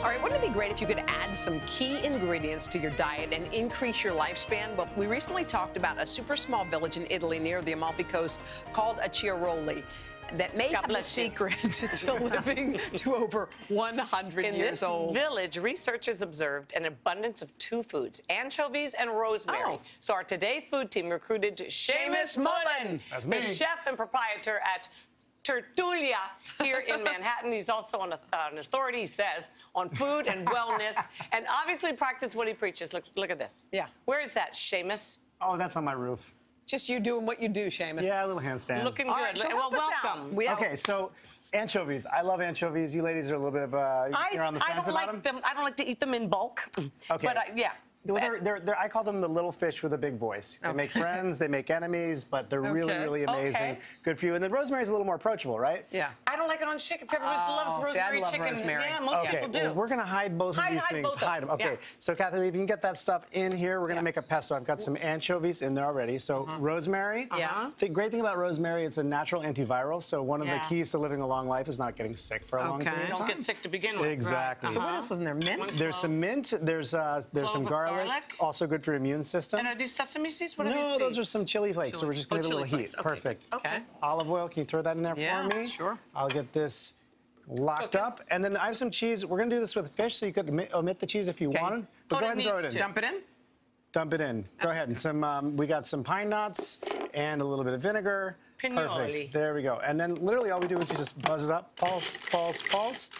All right, wouldn't it be great if you could add some key ingredients to your diet and increase your lifespan? Well, we recently talked about a super small village in Italy near the Amalfi Coast called Acciaroli that may God have the secret to living to over 100 In years this village, researchers observed an abundance of two foods, anchovies and rosemary. Oh. So our Today Food team recruited Seamus Mullen, That's the chef and proprietor at Tertulia here in Manhattan. He's also on a, uh, an authority, he says, on food and wellness, and obviously practice what he preaches. Look, look at this. Yeah. Where is that, Seamus? Oh, that's on my roof. Just you doing what you do, Seamus. Yeah, a little handstand. Looking All good. right, so well, help us out. welcome. We- Okay, so anchovies. I love anchovies. You ladies are a little bit of uh, I, you're on the fence I fence don't about like them. them. I don't like to eat them in bulk. Okay. But I, yeah. Well, they're, they're, they're, I call them the little fish with a big voice. They make friends, they make enemies, but they're really, Okay. really amazing. Okay. Good for you. And then rosemary's a little more approachable, right? Yeah. I don't like it on chicken. Everybody Oh, loves see, I rosemary love chicken. rosemary. Yeah, most Okay, people do. well, we're going to hide both Hide- of these hide things. both hide them, them. Okay, yeah. so Kathie Lee, if you can get that stuff in here, we're going to Yeah. make a pesto. I've got some anchovies in there already. So rosemary. Yeah. The great thing about rosemary, it's a natural antiviral. So one of Yeah. the keys to living a long life is not getting sick for a long Okay. period of don't get sick to begin with. Exactly. Right. Uh-huh. what else is in there? Mint? There's some mint. There's uh, there's some Clove of garlic, garlic. Also good for your immune system. And are these sesame seeds? What are no, those are some chili flakes. So we're just Oh, gonna give it a chili little heat. Okay, Perfect. Okay. Olive oil. Can you throw that in there Yeah, for me? sure. I'll get this locked Cooking. up, and then I have some cheese. We're gonna do this with fish, so you could omit the cheese if you Okay. wanted. But But go ahead and throw it in. Dump it in? Dump it in. Go ahead. And some. Um, we got some pine nuts and a little bit of vinegar. Perfect. There we go. And then literally all we do is you just buzz it up, pulse, pulse, pulse,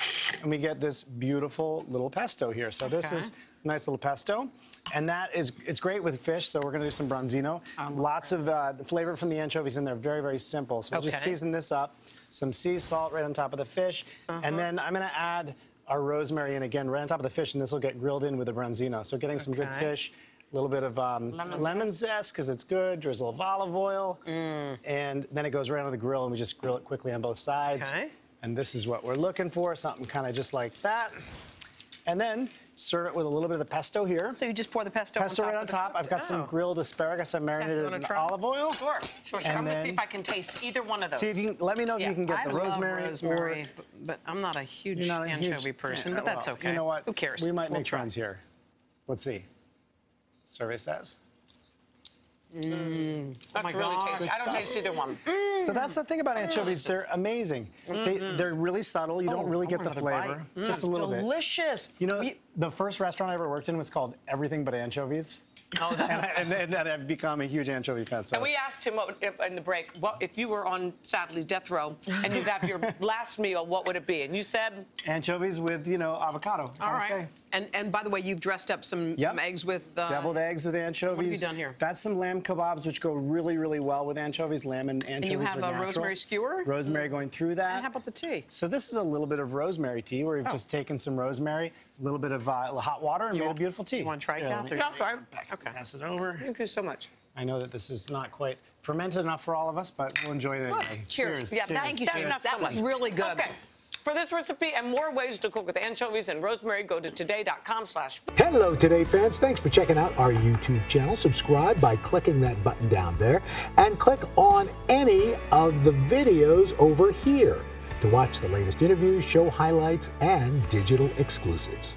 and we get this beautiful little pesto here. So this Okay. is a nice little pesto, and that is it's great with fish. So we're gonna do some branzino. Lots of uh, the flavor from the anchovies in there. Very very simple. So we'll just season this up. Some sea salt right on top of the fish, and then I'm gonna add our rosemary in again right on top of the fish, and this will get grilled in with the branzino. So getting some good fish. A little bit of um, Lemon zest because it's good. Drizzle of olive oil, and then it goes right on the grill, and we just grill it quickly on both sides. Okay. And this is what we're looking for, something kind of just like that. And then serve it with a little bit of the pesto here. So you just pour the pesto, Pesto on top right on top. I've got some Oh. grilled asparagus I marinated wanna in try? olive oil. Sure, sure, sure. And I'm gonna see if I can taste either one of those. See if you can, let me know if Yeah, you can get I the rosemary, rosemary, but, but I'm not a huge not a huge anchovy person, fan. but that's Well, okay. You know what? Who cares? We might We'll make try. friends here. Let's see. Survey says. Mm. That's Oh my really God. tasty. I don't taste either one. Mm. So that's the thing about anchovies. They're mm. amazing. They, mm-hmm. they're really subtle. You don't oh, really oh get the flavor. bite. Just a little bit. Delicious. You know, We- the first restaurant I ever worked in was called Everything But Anchovies. Oh, that's and, and, and I've become a huge anchovy fan. So And we asked him what, if, in the break, what, if you were on, sadly, death row, and you'd have your last meal, what would it be? And you said, anchovies with, you know, avocado. All gotta right. Say. And and by the way, you've dressed up some Yep. some eggs with uh, Deviled eggs with anchovies. What have you done here? That's some lamb kebabs, which go really, really well with anchovies. Lamb and anchovies And you have a natural. rosemary skewer? Rosemary going through that. And how about the tea? So this is a little bit of rosemary tea, where we've Oh. just taken some rosemary, a little bit of uh, hot water, and made want- a beautiful tea. You want to try it, Here, let Kathie? me yeah, sorry. Okay. Pass it over. Thank you so much. I know that this is not quite fermented enough for all of us, but we'll enjoy it anyway. Cheers. Yeah, Cheers. thank you, Cheers. enough That so was much. really good. Okay. For this recipe and more ways to cook with anchovies and rosemary, go to today.com slash Hello, Today fans. Thanks for checking out our YouTube channel. Subscribe by clicking that button down there and click on any of the videos over here to watch the latest interviews, show highlights, and digital exclusives.